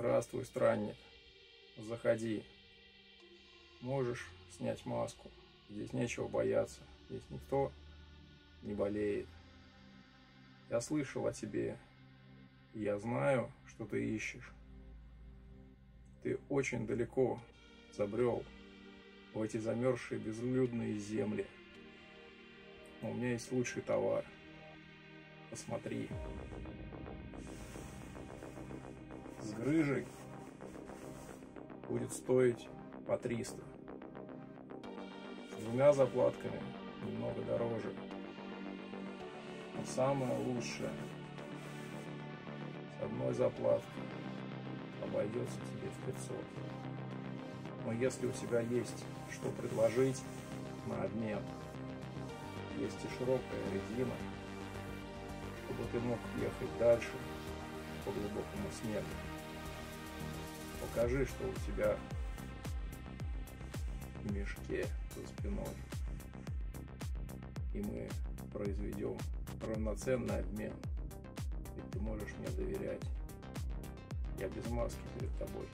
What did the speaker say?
Здравствуй, странник. Заходи. Можешь снять маску. Здесь нечего бояться. Здесь никто не болеет. Я слышал о тебе. Я знаю, что ты ищешь. Ты очень далеко забрел в эти замерзшие безлюдные земли. Но у меня есть лучший товар. Посмотри. Грыжей будет стоить по 300. С двумя заплатками немного дороже. Но самое лучшее с одной заплаткой обойдется тебе в 500. Но если у тебя есть что предложить на обмен, есть и широкая резина, чтобы ты мог ехать дальше по глубокому снегу. Покажи, что у тебя в мешке за спиной. И мы произведем равноценный обмен. Ведь ты можешь мне доверять. Я без маски перед тобой.